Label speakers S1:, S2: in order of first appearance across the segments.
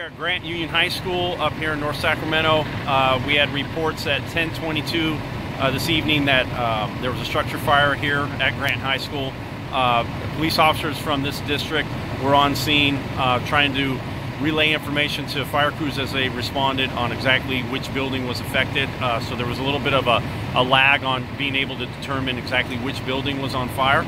S1: at Grant Union High School up here in North Sacramento. Uh, we had reports at 1022 uh, this evening that um, there was a structure fire here at Grant High School. Uh, police officers from this district were on scene uh, trying to relay information to fire crews as they responded on exactly which building was affected. Uh, so there was a little bit of a, a, lag on being able to determine exactly which building was on fire.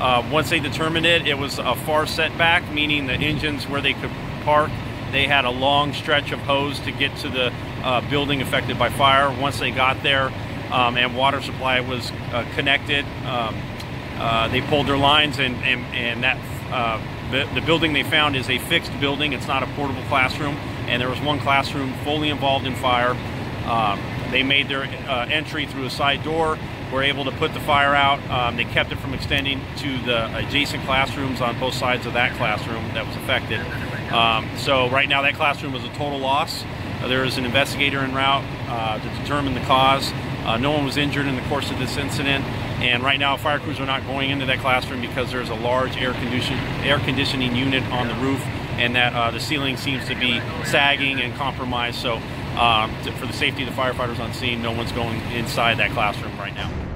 S1: Uh, once they determined it, it was a far setback, meaning the engines where they could park, they had a long stretch of hose to get to the uh, building affected by fire. Once they got there um, and water supply was uh, connected, um, uh, they pulled their lines and, and, and that uh, the, the building they found is a fixed building. It's not a portable classroom, and there was one classroom fully involved in fire. They made their uh, entry through a side door, were able to put the fire out. Um, they kept it from extending to the adjacent classrooms on both sides of that classroom that was affected. Um, so right now that classroom was a total loss. Uh, there is an investigator en route uh, to determine the cause. Uh, no one was injured in the course of this incident. And right now, fire crews are not going into that classroom because there's a large air, condition, air conditioning unit on the roof, and that uh, the ceiling seems to be sagging and compromised. So, um, to, for the safety of the firefighters on scene, no one's going inside that classroom right now.